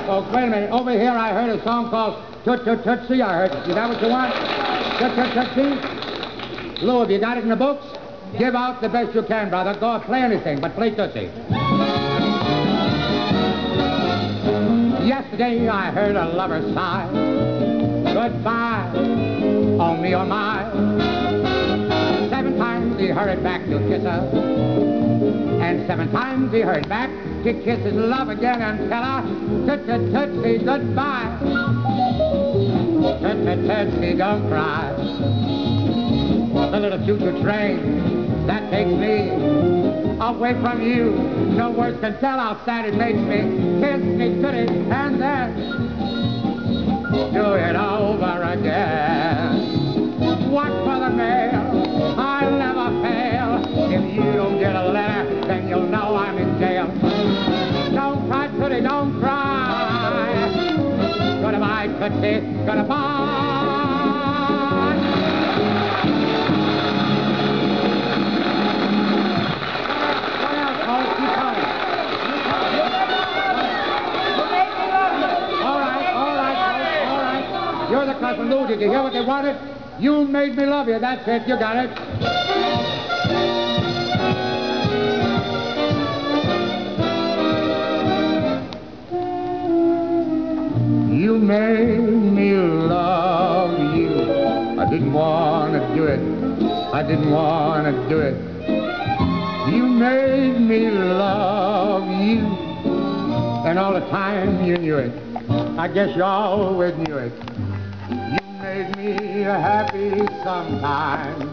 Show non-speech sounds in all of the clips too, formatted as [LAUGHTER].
minute, folks. Wait a minute. Over here, I heard a song called Toot Toot Tootsie. I heard. Is that what you want? Toot Toot Tootsie? Lou, have you got it in the books? Give out the best you can, brother. Go play anything, but play Tootsie. Yesterday I heard a lover sigh. Goodbye, oh me my. Seven times he hurried back to kiss her. And seven times he hurried back to kiss his love again and tell her, tut tut tootsie goodbye. Tut tut tootsie don't cry. The little choo-choo train that takes me away from you. No words can tell how sad it makes me. Kiss me, tootie, and then do it all right. You're the cousin Lou. Did you hear what they wanted? You made me love you. That's it. You got it. Made me love you. I didn't want to do it. I didn't want to do it. You made me love you. And all the time you knew it. I guess you always knew it. You made me happy sometimes.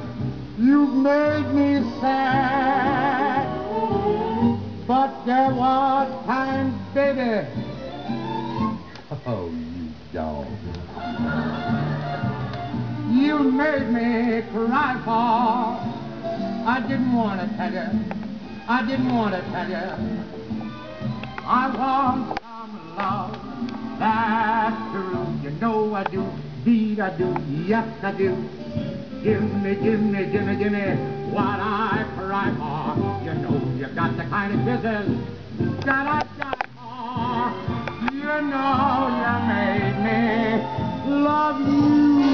You made me sad. But there was times, baby. You made me cry for. I didn't want to tell you. I didn't want to tell you. I want some love. That's true. You know I do. Indeed I do. Yes I do. Give me, give me, give me, give me what I cry for. You know you've got the kind of kisses that I die for. You know you made me love you.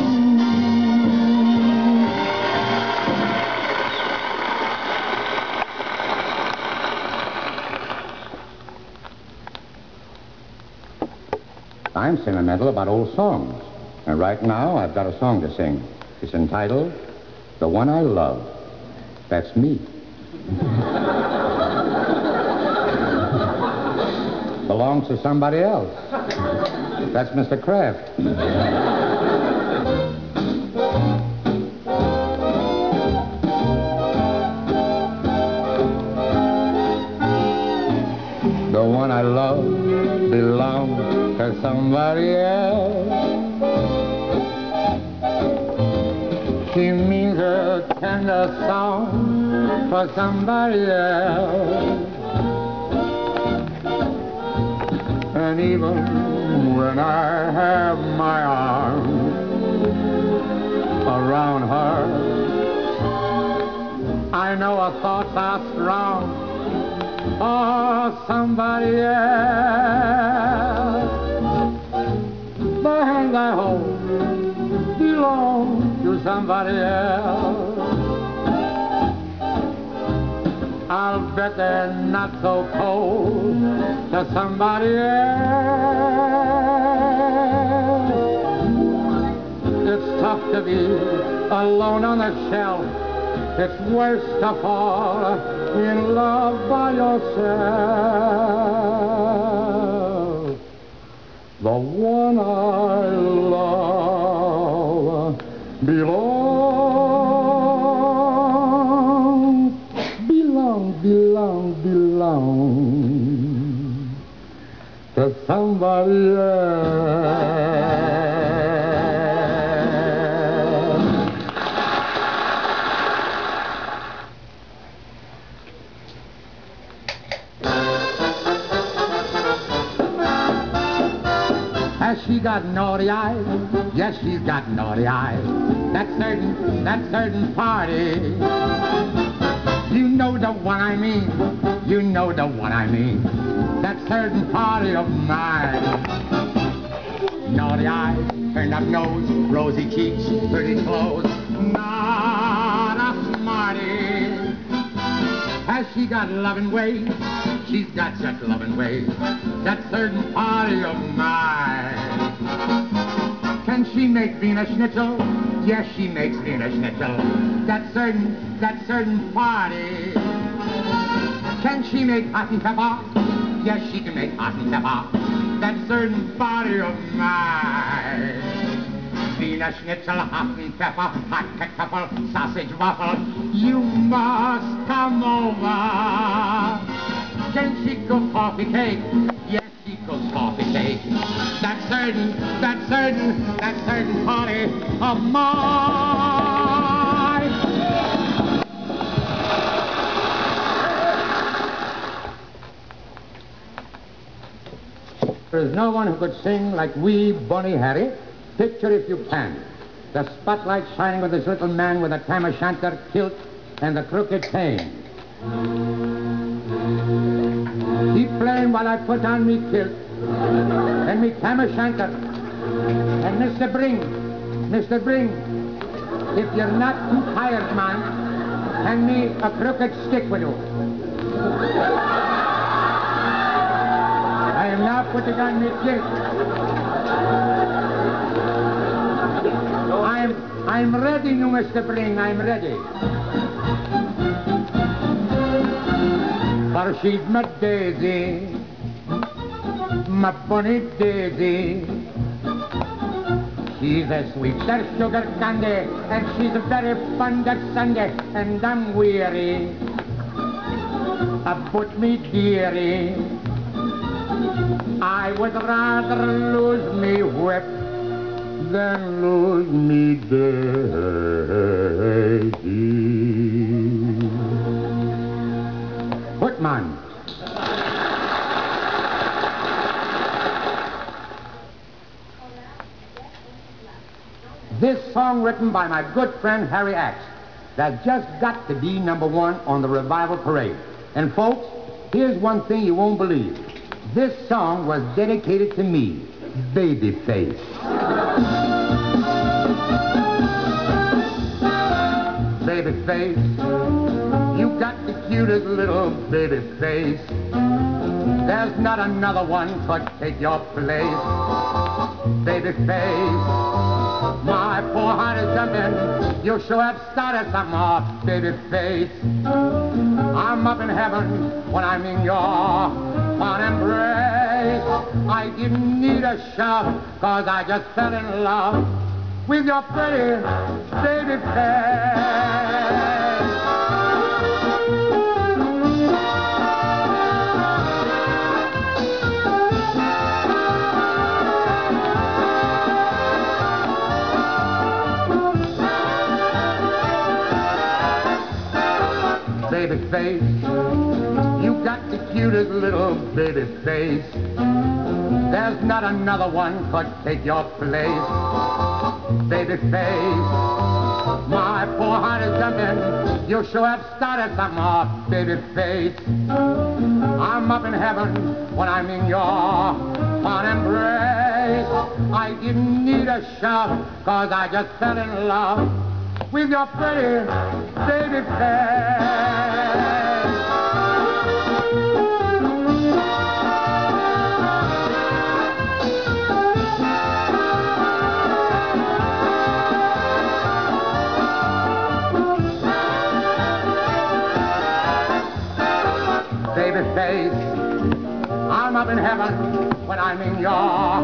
I'm sentimental about old songs. And right now, I've got a song to sing. It's entitled The One I Love. That's me. [LAUGHS] Belongs to somebody else. That's Mr. Kraft. Tender song for somebody else. And even when I have my arms around her, I know her thoughts are strong for somebody else. The hand I hold belongs to somebody else. I'll bet they're not so cold to somebody else. It's tough to be alone on the shelf. It's worse to fall in love by yourself. The one I love belongs, belong, belong, to somebody else. Has she got naughty eyes? Yes, she's got naughty eyes. That certain, that certain party. You know the one I mean. You know the one I mean. That certain party of mine. Naughty eyes, turned up nose, rosy cheeks, pretty clothes. Not a smarty. Has she got loving ways? She's got such loving ways. That certain party of mine. Can she make Wiener Schnitzel? Yes, she makes Wiener Schnitzel. That certain, that certain party. Can she make and pepper? Yes, she can make and pepper. That certain party of mine. Wiener Schnitzel, hot and pepper, hot ketchup, sausage waffle. You must come over. Can she cook coffee cake? Yes, cake. That's certain, that's certain, that's certain party of mine. There is no one who could sing like wee Bonnie Harry. Picture if you can. The spotlight shining on this little man with a tam o' shanter kilt and the crooked cane. Keep playing while I put on me kilt and me shanter. And Mr. Bring, Mr. Bring, if you're not too tired, man, hand me a crooked stick with you. I am now putting on me kilt. I'm, I'm ready, you Mr. Bring, I'm ready. For she's my daisy, my bunny daisy. She's as sweet as sugar candy, and she's a very fond of Sunday, and I'm weary. About me dearie, I would rather lose me whip than lose me daisy. This song written by my good friend Harry Akst that just got to be number one on the revival parade. And folks, here's one thing you won't believe. This song was dedicated to me, Babyface. Babyface, got the cutest little baby face. There's not another one could take your place. Baby face, my poor heart is jumping. You sure have started some off, baby face. I'm up in heaven when I'm in your fond embrace. I didn't need a shove, cause I just fell in love with your pretty baby face. Baby face, you got the cutest little baby face. There's not another one could take your place. Baby face, my poor heart is jumping. You sure have started something off, baby face. I'm up in heaven when I'm in your fond embrace. I didn't need a shove, cause I just fell in love with your pretty baby face. In heaven when I'm in your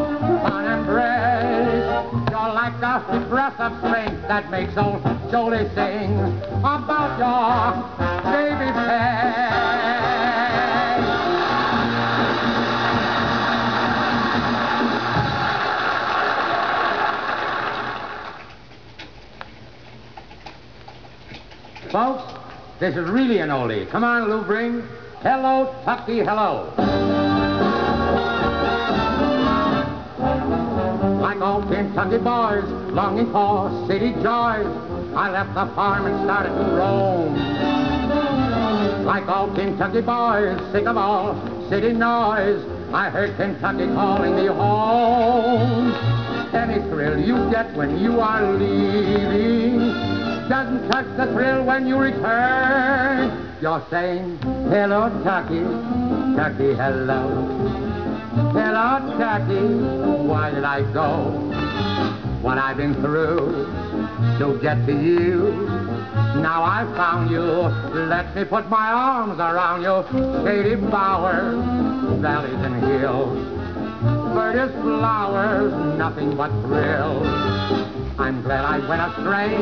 embrace. You're like the breath of spring that makes old Jolie sing about your baby face. Folks, this is really an oldie. Come on, Lou Bring. Hello, Tucky, hello. Kentucky boys, longing for city joys, I left the farm and started to roam. like all Kentucky boys, sick of all city noise. I heard Kentucky calling me home. Any thrill you get when you are leaving doesn't touch the thrill when you return. You're saying, hello, Tucky, Tucky, hello. Hello, Tucky, why did I go? What I've been through to get to you. Now I've found you. Let me put my arms around you. Shady bowers, valleys and hills. Verdant flowers, nothing but thrills. I'm glad I went astray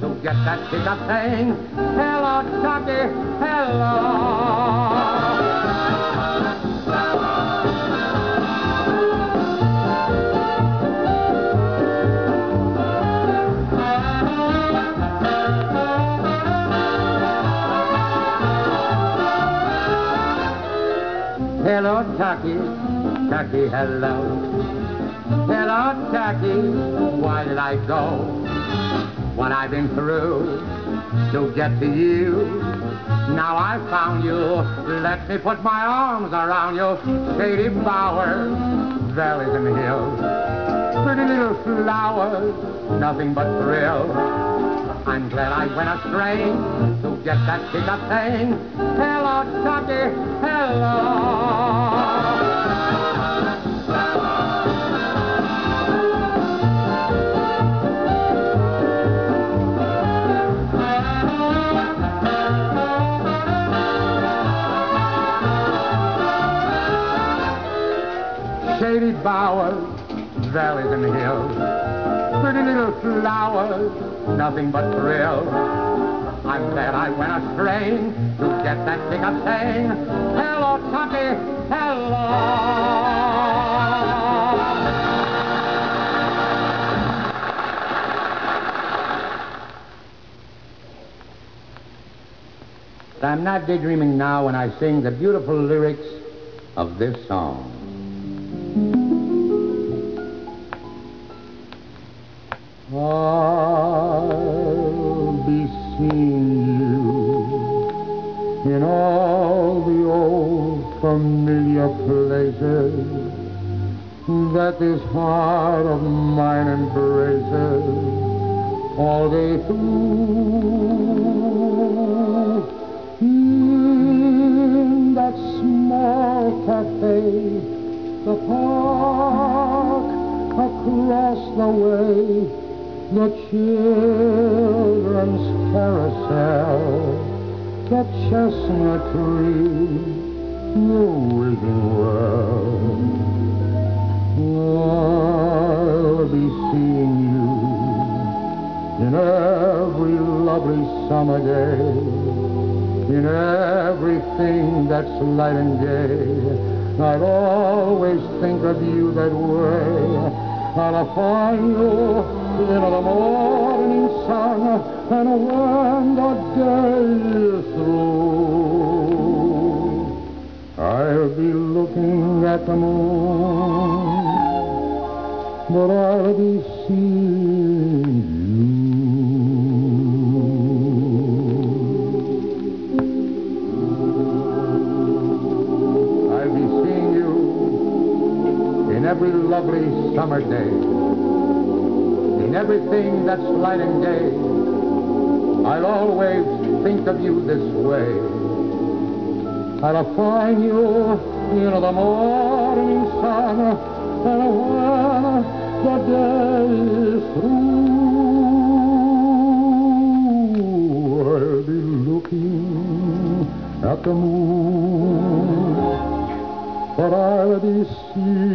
to get that kick of saying, Hello, Tucky, hello. Hello, Tucky, Tucky, hello. Hello, Tucky, why did I go? What I've been through to get to you. Now I've found you. Let me put my arms around you. Shady bowers, valleys and hills. Pretty little flowers, nothing but thrill. I'm glad I went astray get that kick of saying, Hello, Tucky, hello. Shady bowers, valleys and hills, pretty little flowers, nothing but thrill. I'm glad I went astray to get that kick of saying, Hello, Tucky, hello. I'm not daydreaming now when I sing the beautiful lyrics of this song. That this heart of mine embraces all day through. In that small cafe, the park across the way, the children's carousel, the chestnut tree, the waiting well. I'll be seeing you in every lovely summer day, in everything that's light and gay. I'll always think of you that way. I'll find you in the morning sun, and when the day is through, I'll be looking at the moon, but I'll be seeing you. I'll be seeing you in every lovely summer day, in everything that's light and gay. I'll always think of you this way. I'll find you in the morning sun, when the day is through, I'll be looking at the moon, but I'll be seeing.